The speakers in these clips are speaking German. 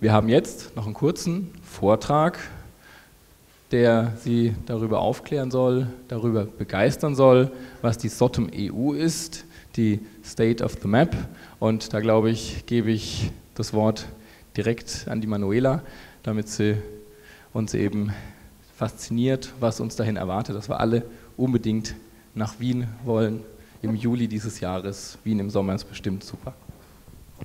wir haben jetzt noch einen kurzen Vortrag, der Sie darüber aufklären soll, darüber begeistern soll, was die SOTM EU ist, die State of the Map. Und da glaube ich, gebe ich das Wort direkt an die Manuela, damit sie uns eben fasziniert, was uns dahin erwartet, dass wir alle unbedingt nach Wien wollen im Juli dieses Jahres. Wien im Sommer ist bestimmt super.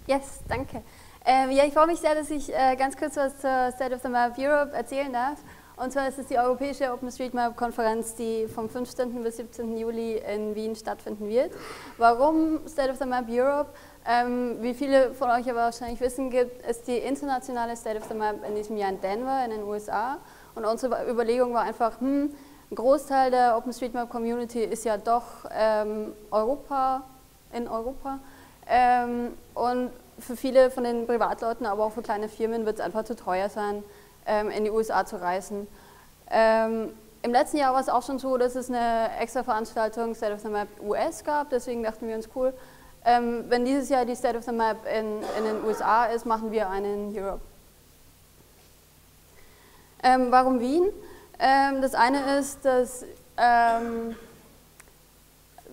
Yes, danke. Ähm, ja, ich freue mich sehr, dass ich äh, ganz kurz was zur State of the Map Europe erzählen darf. Und zwar ist es die europäische OpenStreetMap-Konferenz, die vom 15. bis 17. Juli in Wien stattfinden wird. Warum State of the Map Europe? Ähm, wie viele von euch aber wahrscheinlich wissen, gibt es die internationale State of the Map in diesem Jahr in Denver in den USA. Und unsere Überlegung war einfach, hm, ein Großteil der OpenStreetMap-Community ist ja doch ähm, Europa, in Europa. Ähm, und für viele von den Privatleuten, aber auch für kleine Firmen wird es einfach zu teuer sein, ähm, in die USA zu reisen. Ähm, Im letzten Jahr war es auch schon so, dass es eine extra Veranstaltung State of the Map US gab, deswegen dachten wir uns cool, ähm, wenn dieses Jahr die State of the Map in, in den USA ist, machen wir einen in Europe. Ähm, warum Wien? Ähm, das eine ist, dass ähm,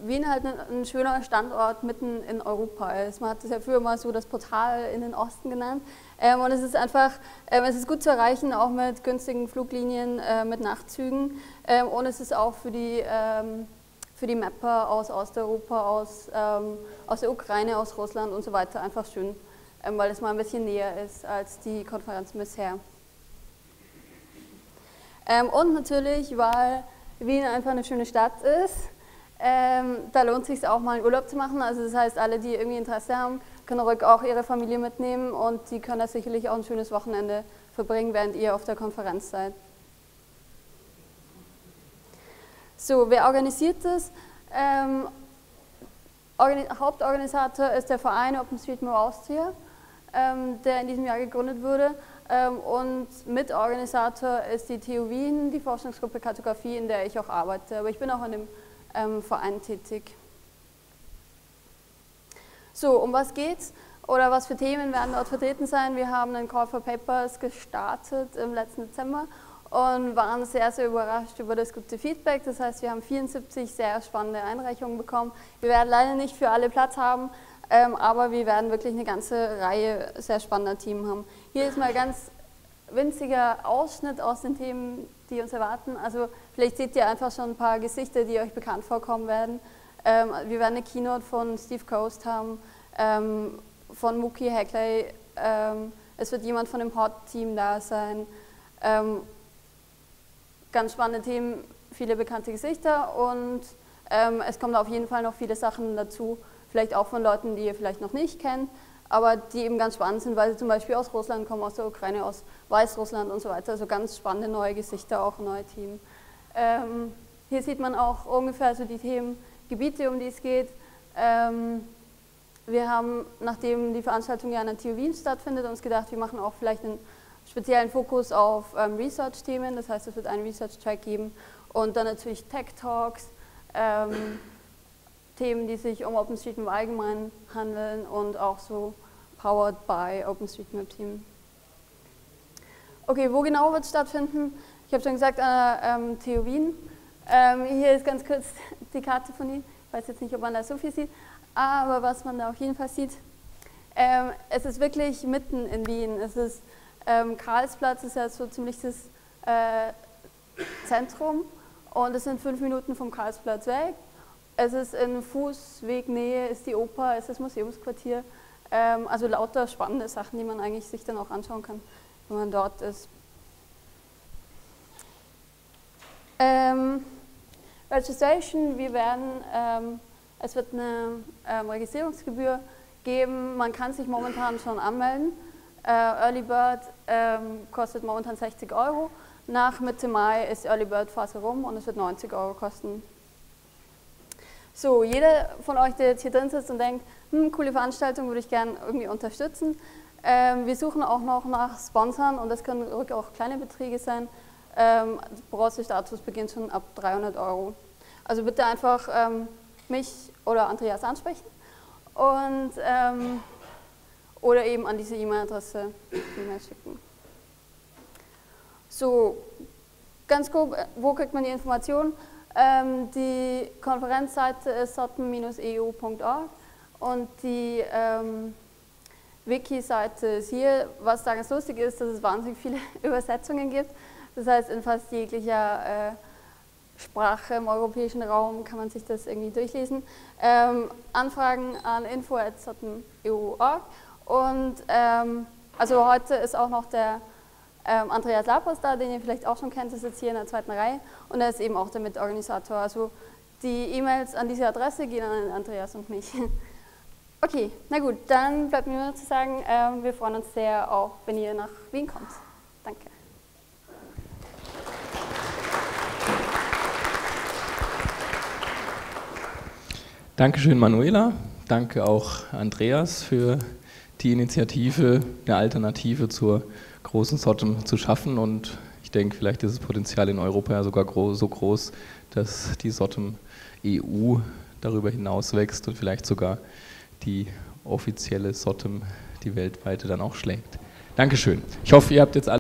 Wien halt ein, schöner Standort mitten in Europa ist. Man hat das ja früher mal so das Portal in den Osten genannt. Ähm, und es ist einfach, ähm, es ist gut zu erreichen, auch mit günstigen Fluglinien, äh, mit Nachtzügen. Ähm, und es ist auch für die, für die Mapper aus Osteuropa, aus, aus der Ukraine, aus Russland und so weiter einfach schön, weil es mal ein bisschen näher ist als die Konferenzen bisher. und natürlich, weil Wien einfach eine schöne Stadt ist, ähm, da lohnt es sich auch mal einen Urlaub zu machen. Also das heißt, alle, die irgendwie Interesse haben, können ruhig auch ihre Familie mitnehmen und die können da sicherlich auch ein schönes Wochenende verbringen, während ihr auf der Konferenz seid. So, wer organisiert das? Ähm, Hauptorganisator ist der Verein OpenStreetMap Austria, ähm, der in diesem Jahr gegründet wurde. Ähm, und Mitorganisator ist die TU Wien, die Forschungsgruppe Kartografie, in der ich auch arbeite. Aber ich bin auch an dem ähm, Verein tätig. So, um was geht's? Oder was für Themen werden dort vertreten sein? Wir haben einen Call for Papers gestartet im letzten Dezember und waren sehr, sehr überrascht über das gute Feedback. Das heißt, wir haben 74 sehr spannende Einreichungen bekommen. Wir werden leider nicht für alle Platz haben, ähm, aber wir werden wirklich eine ganze Reihe sehr spannender Themen haben. Hier ist mal ganz winziger Ausschnitt aus den Themen, die uns erwarten. Also vielleicht seht ihr einfach schon ein paar Gesichter, die euch bekannt vorkommen werden. Ähm, wir werden eine Keynote von Steve Coast haben, ähm, von Mookie Hackley. Ähm, es wird jemand von dem Hot-Team da sein. Ähm, ganz spannende Themen, viele bekannte Gesichter und ähm, es kommen auf jeden Fall noch viele Sachen dazu, vielleicht auch von Leuten, die ihr vielleicht noch nicht kennt aber die eben ganz spannend sind, weil sie zum Beispiel aus Russland kommen, aus der Ukraine, aus Weißrussland und so weiter. Also ganz spannende neue Gesichter, auch neue Teams. Ähm, hier sieht man auch ungefähr so die Themengebiete, um die es geht. Ähm, wir haben, nachdem die Veranstaltung ja an der TU Wien stattfindet, uns gedacht, wir machen auch vielleicht einen speziellen Fokus auf ähm, Research-Themen. Das heißt, es wird einen Research-Track geben und dann natürlich Tech-Talks, ähm, Themen, die sich um OpenStreetMap allgemein handeln und auch so powered by OpenStreetMap Team. Okay, wo genau wird es stattfinden? Ich habe schon gesagt, an der ähm, Wien. Ähm, hier ist ganz kurz die Karte von Ihnen. Ich weiß jetzt nicht, ob man da so viel sieht, aber was man da auf jeden Fall sieht, ähm, es ist wirklich mitten in Wien. Es ist ähm, Karlsplatz, ist ja so ziemlich das äh, Zentrum und es sind fünf Minuten vom Karlsplatz weg. Es ist in Fußwegnähe, ist die Oper, es ist das Museumsquartier. Ähm, also lauter spannende Sachen, die man eigentlich sich dann auch anschauen kann, wenn man dort ist. Ähm, Registration, wir werden, ähm, es wird eine ähm, Registrierungsgebühr geben, man kann sich momentan schon anmelden. Äh, Early Bird ähm, kostet momentan 60 Euro. Nach Mitte Mai ist Early Bird Phase rum und es wird 90 Euro kosten. So, jeder von euch, der jetzt hier drin sitzt und denkt, hm, coole Veranstaltung, würde ich gerne irgendwie unterstützen. Ähm, wir suchen auch noch nach Sponsern und das können auch kleine Beträge sein. Ähm, Bronze-Status beginnt schon ab 300 Euro. Also bitte einfach ähm, mich oder Andreas ansprechen. Und, ähm, oder eben an diese E-Mail-Adresse E-Mail schicken. So, ganz grob, wo kriegt man die Informationen? Ähm, die Konferenzseite ist sotten-eu.org und die ähm, Wiki-Seite ist hier. Was da ganz lustig ist, dass es wahnsinnig viele Übersetzungen gibt. Das heißt, in fast jeglicher äh, Sprache im europäischen Raum kann man sich das irgendwie durchlesen. Ähm, Anfragen an info.eu.org und ähm, also heute ist auch noch der ähm, Andreas Lapos da, den ihr vielleicht auch schon kennt, ist jetzt hier in der zweiten Reihe und er ist eben auch der Mitorganisator. Also die E-Mails an diese Adresse gehen an Andreas und mich. Okay, na gut, dann bleibt mir nur zu sagen, ähm, wir freuen uns sehr auch, wenn ihr nach Wien kommt. Danke. Dankeschön, Manuela. Danke auch Andreas für die Initiative, eine Alternative zur großen Sodom zu schaffen. Und ich denke, vielleicht ist das Potenzial in Europa ja sogar so groß, dass die Sodom EU darüber hinaus wächst und vielleicht sogar die offizielle SOTEM, die weltweite, dann auch schlägt. Dankeschön. Ich hoffe, ihr habt jetzt alle